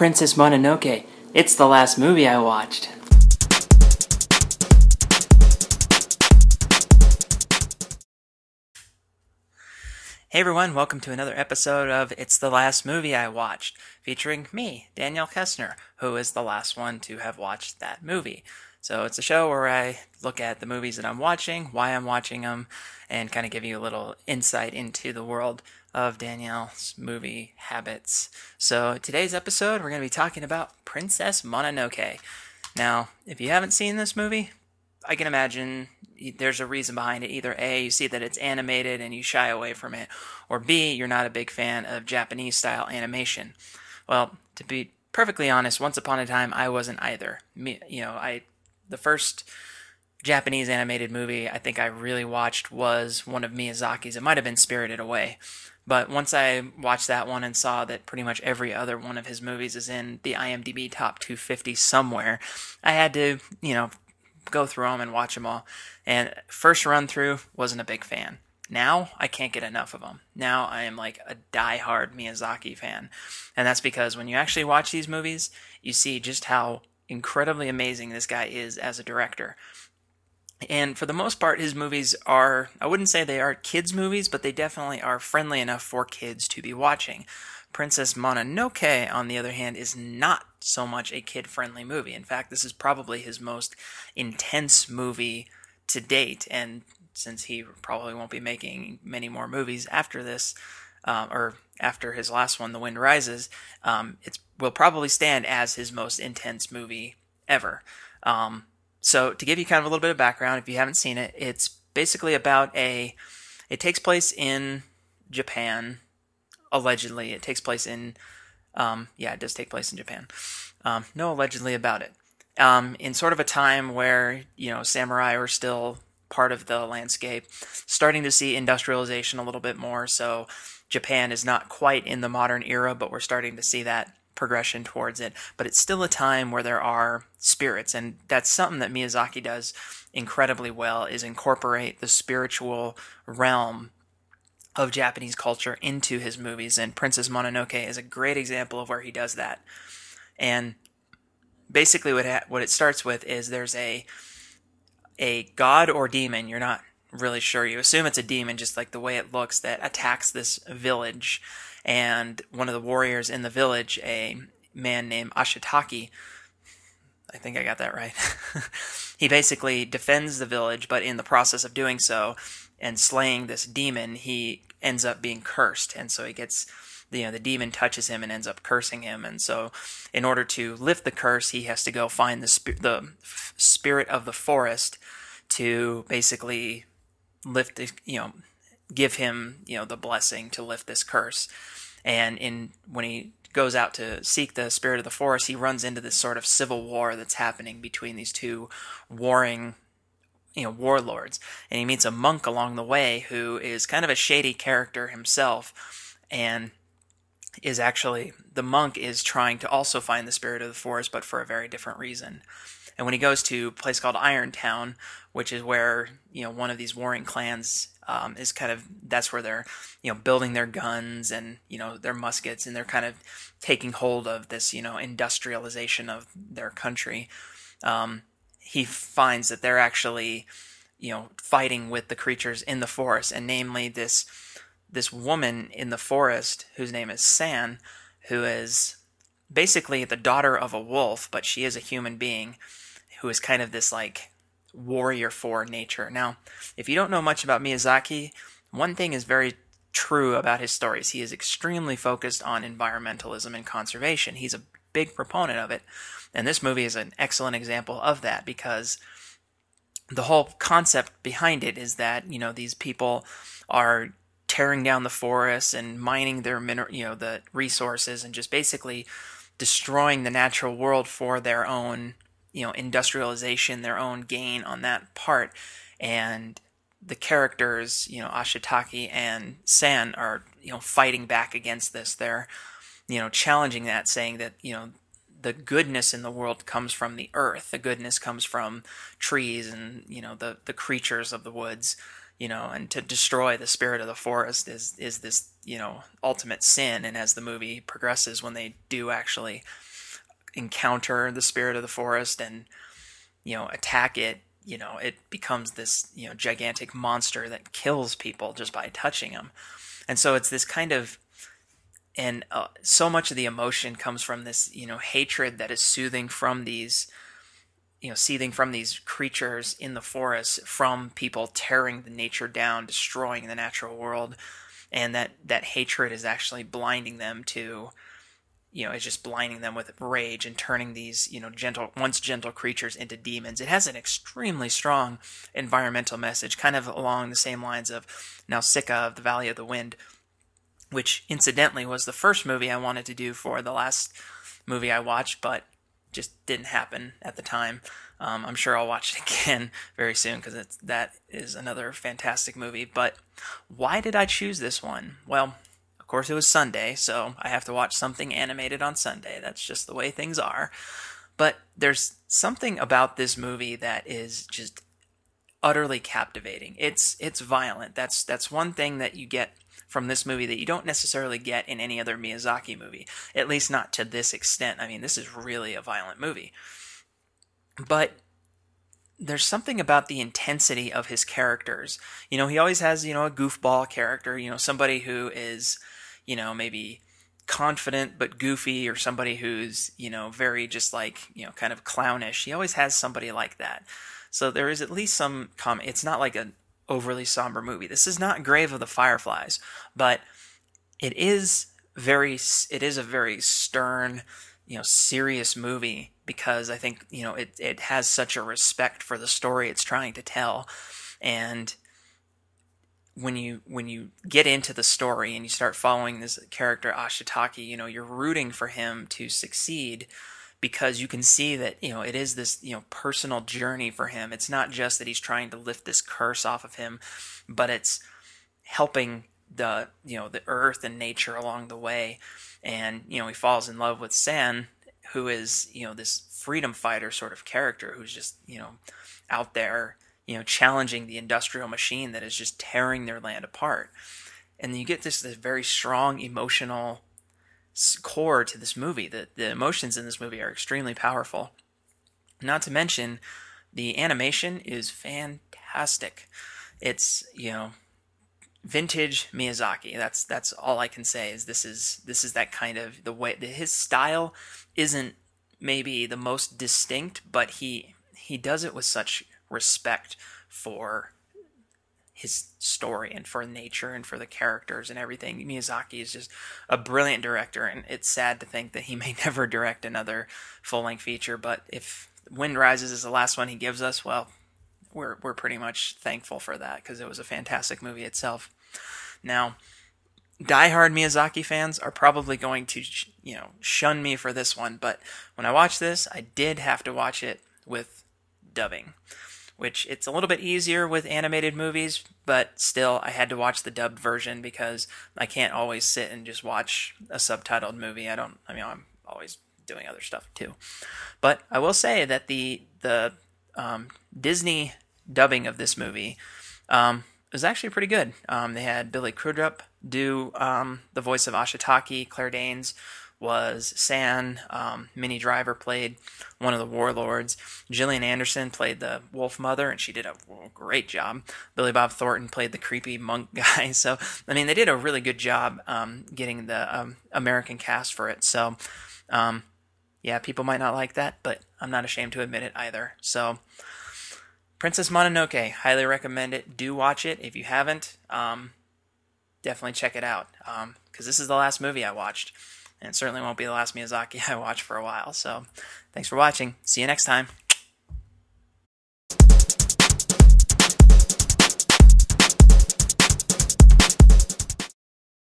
Princess Mononoke. It's the last movie I watched. Hey everyone, welcome to another episode of It's the Last Movie I Watched, featuring me, Danielle Kaessner, who is the last one to have watched that movie. So it's a show where I look at the movies that I'm watching, why I'm watching them, and kind of give you a little insight into the world of Danielle's movie habits. So today's episode, we're going to be talking about Princess Mononoke. Now, if you haven't seen this movie, I can imagine there's a reason behind it. Either A, you see that it's animated and you shy away from it, or B, you're not a big fan of Japanese style animation. Well, to be perfectly honest, once upon a time I wasn't either. Me, you know, I the first Japanese animated movie I think I really watched was one of Miyazaki's. It might have been Spirited Away. But once I watched that one and saw that pretty much every other one of his movies is in the IMDb top 250 somewhere, I had to, you know, go through them and watch them all. And first run through, wasn't a big fan. Now I can't get enough of them. Now I am like a die-hard Miyazaki fan. And that's because when you actually watch these movies, you see just how incredibly amazing this guy is as a director. And for the most part, his movies are, I wouldn't say they are kids' movies, but they definitely are friendly enough for kids to be watching. Princess Mononoke, on the other hand, is not so much a kid friendly movie. In fact, this is probably his most intense movie to date. And since he probably won't be making many more movies after this, um, or after his last one, The Wind Rises, um, it will probably stand as his most intense movie ever. Um, so, to give you kind of a little bit of background, if you haven't seen it, it's basically about a. It takes place in Japan, allegedly. It takes place in. Um, yeah, it does take place in Japan. Um, no, allegedly about it. Um, in sort of a time where you know samurai are still part of the landscape, starting to see industrialization a little bit more. So Japan is not quite in the modern era, but we're starting to see that progression towards it, but it's still a time where there are spirits, and that's something that Miyazaki does incredibly well is incorporate the spiritual realm of Japanese culture into his movies, and Princess Mononoke is a great example of where he does that. And basically, what ha- what it starts with is there's a a god or demon. You're not really sure. You assume it's a demon, just like the way it looks, that attacks this village and one of the warriors in the village, a man named Ashitaki, I think I got that right. he basically defends the village, but in the process of doing so and slaying this demon, he ends up being cursed, and so he gets you know the demon touches him and ends up cursing him and so in order to lift the curse he has to go find the sp- the spirit of the forest to basically lift the, you know give him you know the blessing to lift this curse. And in when he goes out to seek the spirit of the forest he runs into this sort of civil war that's happening between these two warring you know warlords. And he meets a monk along the way who is kind of a shady character himself and is actually the monk is trying to also find the spirit of the forest but for a very different reason and when he goes to a place called Irontown, which is where you know one of these warring clans um, is kind of that's where they're you know building their guns and you know their muskets and they're kind of taking hold of this you know industrialization of their country. Um, he finds that they're actually you know fighting with the creatures in the forest, and namely this this woman in the forest whose name is San, who is basically the daughter of a wolf, but she is a human being who is kind of this like warrior for nature. Now, if you don't know much about Miyazaki, one thing is very true about his stories. He is extremely focused on environmentalism and conservation. He's a big proponent of it. And this movie is an excellent example of that because the whole concept behind it is that, you know, these people are tearing down the forests and mining their mineral, you know, the resources and just basically destroying the natural world for their own you know industrialization, their own gain on that part, and the characters, you know, Ashitaki and San are you know fighting back against this. They're you know challenging that, saying that you know the goodness in the world comes from the earth. The goodness comes from trees and you know the the creatures of the woods. You know, and to destroy the spirit of the forest is is this you know ultimate sin. And as the movie progresses, when they do actually encounter the spirit of the forest and you know attack it you know it becomes this you know gigantic monster that kills people just by touching them and so it's this kind of and uh, so much of the emotion comes from this you know hatred that is soothing from these you know seething from these creatures in the forest from people tearing the nature down destroying the natural world. And that that hatred is actually blinding them to you know, it's just blinding them with rage and turning these, you know, gentle, once gentle creatures into demons. It has an extremely strong environmental message, kind of along the same lines of Nausicaa of the Valley of the Wind, which incidentally was the first movie I wanted to do for the last movie I watched, but just didn't happen at the time. Um, I'm sure I'll watch it again very soon because that is another fantastic movie. But why did I choose this one? Well, course, it was Sunday, so I have to watch something animated on Sunday. That's just the way things are. But there's something about this movie that is just utterly captivating. It's it's violent. That's that's one thing that you get from this movie that you don't necessarily get in any other Miyazaki movie. At least not to this extent. I mean, this is really a violent movie. But there's something about the intensity of his characters. You know, he always has, you know, a goofball character, you know, somebody who is you know, maybe confident but goofy or somebody who's, you know, very just like, you know, kind of clownish. He always has somebody like that. So there is at least some comment. It's not like an overly somber movie. This is not Grave of the Fireflies, but it is very it is a very stern, you know, serious movie because I think, you know, it it has such a respect for the story it's trying to tell and when you when you get into the story and you start following this character Ashitaki, you know, you're rooting for him to succeed because you can see that, you know, it is this, you know, personal journey for him. It's not just that he's trying to lift this curse off of him, but it's helping the, you know, the earth and nature along the way. And, you know, he falls in love with San, who is, you know, this freedom fighter sort of character who's just, you know, out there you know, challenging the industrial machine that is just tearing their land apart. And you get this, this very strong emotional core to this movie. The, the emotions in this movie are extremely powerful. Not to mention, the animation is fantastic. It's, you know, vintage Miyazaki. That's that's all I can say is this is this is that kind of the way his style isn't maybe the most distinct, but he he does it with such respect for his story and for nature and for the characters and everything. Miyazaki is just a brilliant director, and it's sad to think that he may never direct another full length feature. But if Wind Rises is the last one he gives us, well, we're we're pretty much thankful for that because it was a fantastic movie itself. Now, diehard Miyazaki fans are probably going to you know shun me for this one, but when I watched this, I did have to watch it with dubbing which it's a little bit easier with animated movies, but still I had to watch the dubbed version because I can't always sit and just watch a subtitled movie. I don't I mean I'm always doing other stuff too. But I will say that the the um, Disney dubbing of this movie um, was actually pretty good. Um, they had Billy Crudup do um, the voice of Ashitaki, Claire Danes was San. Um, Minnie Driver played one of the warlords. Gillian Anderson played the Wolf Mother, and she did a great job. Billy Bob Thornton played the creepy monk guy. So, I mean, they did a really good job um, getting the um, American cast for it. So, um, yeah, people might not like that, but I'm not ashamed to admit it either. So, Princess Mononoke, highly recommend it. Do watch it if you haven't. Um, definitely check it out because um, this is the last movie I watched and it certainly won't be the last Miyazaki I watch for a while. So, thanks for watching. See you next time.